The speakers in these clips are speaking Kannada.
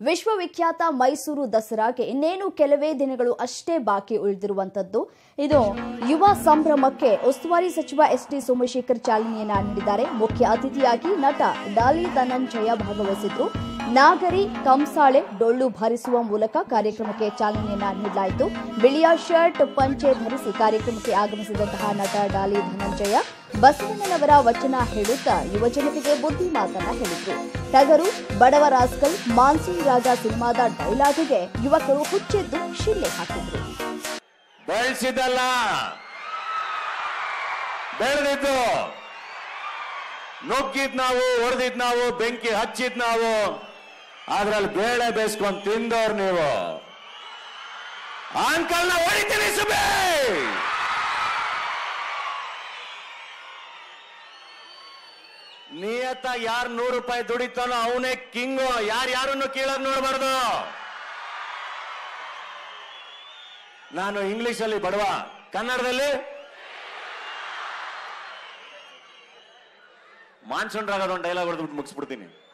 ವಿಶ್ವವಿಖ್ಯಾತ ಮೈಸೂರು ದಸರಾಗೆ ಇನ್ನೇನು ಕೆಲವೇ ದಿನಗಳು ಅಷ್ಟೇ ಬಾಕಿ ಉಳಿದಿರುವಂತದ್ದು ಇದು ಯುವ ಸಂಭ್ರಮಕ್ಕೆ ಉಸ್ತುವಾರಿ ಸಚಿವ ಎಸ್ ಟಿ ಸೋಮಶೇಖರ್ ಚಾಲನೆಯನ್ನ ನೀಡಿದ್ದಾರೆ. ಮುಖ್ಯ ಅತಿಥಿಯಾಗಿ ನಟ ಡಾಲಿ ಧನಂಜಯ ಭಾಗವಹಿಸಿದ್ರು. ನಾಗರಿ, ಕಂಸಾಳೆ, ಡೊಳ್ಳು ಭರಿಸುವ ಮೂಲಕ ಕಾರ್ಯಕ್ರಮಕ್ಕೆ ಚಾಲನೆಯನ್ನ ನೀಡಲಾಯಿತು. ಬಿಳಿಯ ಶರ್ಟ್, ಪಂಚೆ ಧರಿಸಿ ಕಾರ್ಯಕ್ರಮಕ್ಕೆ ಆಗಮಿಸಿದಂತಹ ನಟ ಡಾಲಿ ಧನಂಜಯ, ಬಸವಣ್ಣನವರ ವಚನ ಹೇಳುತ್ತಾ ಯುವಜನತೆಗೆ ಬುದ್ಧಿ ಮಾತನ್ನ ಹೇಳಿದ್ರು. ಟಗರು, ಬಡವ ರಾಸ್ಕಲ್, ಮಾನ್ಸೂನ್ ರಾಜ ಸಿನಿಮಾದ ಡೈಲಾಗಿಗೆ ಯುವಕರು ಹುಚ್ಚೆದ್ದು ಶಿಲ್ಲೆ ಹಾಕಿದ್ರು. ನುಗ್ಗಿದ್ ನಾವು ಹೊಡೆದಿದ್ ನಾವು, ಬೆಂಕಿ ಹಚ್ಚಿದ್ ನಾವು. ಅದ್ರಲ್ಲಿ ಬೇಳೆ ಬೇಯಿಸ್ಕೊಂಡ್ ತಿಂದವ್ರು ನೀವು. ಅಂಕಲ್ನ ಹೊಡಿತೀನಿ ಸುಬೇ ನಿಯತ್ತ ಯಾರು ನೂರು ರೂಪಾಯಿ ದುಡಿತಾನೋ ಅವನೇ ಕಿಂಗು. ಯಾರು ಯಾರನ್ನು ಕೀಳೋದು ನೋಡ್ಬಾರ್ದು. ನಾನು ಇಂಗ್ಲಿಷ್ ಅಲ್ಲಿ ಬಡವ. ಕನ್ನಡದಲ್ಲಿ? ಮಾನ್ಸೂನ್ ರಾಗದ ಒಂದು ಡೈಲಾಗ್ ಹೊಡೆದ್ಬಿಟ್ಟು ಮುಗಿಸ್ಬಿಡ್ತೀನಿ.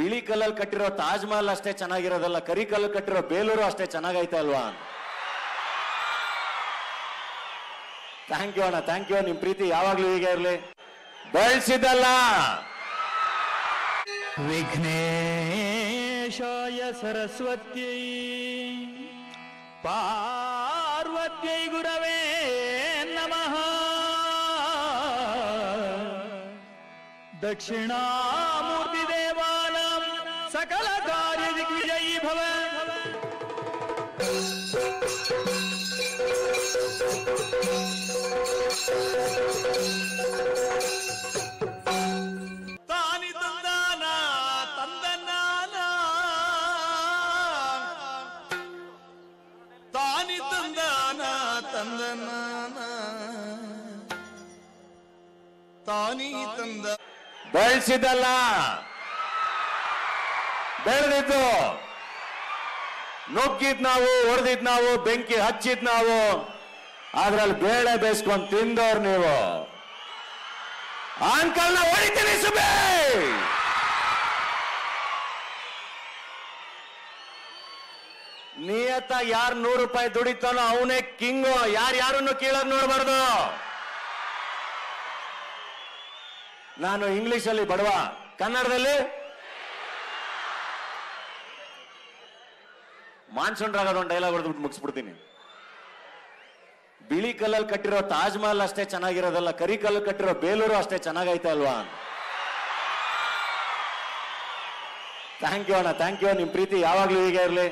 ಬಿಳಿ ಕಲ್ಲಲ್ಲಿ ಕಟ್ಟಿರೋ ತಾಜ್ ಮಹಲ್ ಅಷ್ಟೇ ಚೆನ್ನಾಗಿರೋದಲ್ಲ, ಕರಿ ಕಲ್ಲು ಕಟ್ಟಿರೋ ಬೇಲೂರು ಅಷ್ಟೇ ಚೆನ್ನಾಗೈತೆ ಅಲ್ವಾ? ಥ್ಯಾಂಕ್ ಯು ಅಣ್ಣ ಥ್ಯಾಂಕ್ ಯು ನಿಮ್ ಪ್ರೀತಿ ಯಾವಾಗ್ಲೂ ಹೀಗೆ ಇರಲಿ. ವಿಘ್ನೇ ವಿಘ್ನೇಶಾಯ ಸರಸ್ವತಿ, ಪಾರ್ವತ್ಯೈ ಗುರವೇ ನಮಃ. ದಕ್ಷಿಣಾಮೂರ್ತಿ ತಾನಿ ತಂದಾನ ತಂದನಾನ. ತಾನಿ ತಂದಾನ ತಂದನಾನ. ತಾನಿ ತಂದ ಬೆಳೆಸಿದಲ್ಲ ಬೆಳೆದಿದ್ದು. ನುಗ್ಗಿದ್ ನಾವು ಹೊಡೆದಿದ್ ನಾವು, ಬೆಂಕಿ ಹಚ್ಚಿದ್ ನಾವು. ಅದ್ರಲ್ಲಿ ಬೇಳೆ ಬೇಯಿಸ್ಕೊಂಡ್ ತಿಂದವ್ರು ನೀವು. ಅಂಕಲ್ನ ಹೊಡಿತೀನಿ ಸುಬೆ ನಿಯತ್ತ ಯಾರು ನೂರು ರೂಪಾಯಿ ದುಡಿತಾನೋ ಅವನೇ ಕಿಂಗು. ಯಾರು ಯಾರನ್ನು ಕೀಳೋದ್ ನೋಡ್ಬಾರ್ದು. ನಾನು ಇಂಗ್ಲಿಷ್ ಅಲ್ಲಿ ಬಡವ. ಕನ್ನಡದಲ್ಲಿ ಮಾನ್ಸೂನ್ ಒಂದು ಡೈಲಾಗ್ ಹೊಡೆದ್ಬಿಟ್ಟು ಮುಗಿಸ್ಬಿಡ್ತೀನಿ. ಬಿಳಿ ಕಲ್ಲಲ್ಲಿ ಕಟ್ಟಿರೋ ತಾಜ್ ಮಹಲ್ ಅಷ್ಟೇ ಚೆನ್ನಾಗಿರೋದಲ್ಲ, ಕರಿ ಕಲ್ಲಲ್ಲಿ ಕಟ್ಟಿರೋ ಬೇಲೂರು ಅಷ್ಟೇ ಚೆನ್ನಾಗೈತೆ ಅಲ್ವಾ? ಥ್ಯಾಂಕ್ ಯು ಅಣ್ಣ ಥ್ಯಾಂಕ್ ಯು ನಿಮ್ಮ ಪ್ರೀತಿ ಯಾವಾಗಲೂ ಹೀಗೆ ಇರ್ಲಿ.